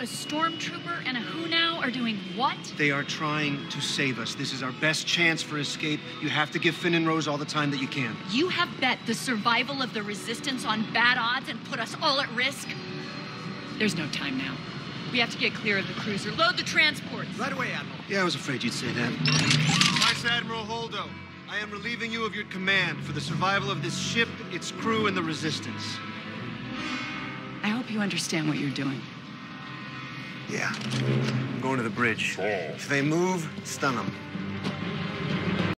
a stormtrooper and a who now are doing what? They are trying to save us. This is our best chance for escape. You have to give Finn and Rose all the time that you can. You have bet the survival of the resistance on bad odds and put us all at risk? There's no time now. We have to get clear of the cruiser. Load the transports. Right away, Admiral. Yeah, I was afraid you'd say that. Vice Admiral Holdo, I am relieving you of your command for the survival of this ship, its crew, and the resistance. I hope you understand what you're doing. Yeah. I'm going to the bridge. If they move, stun them.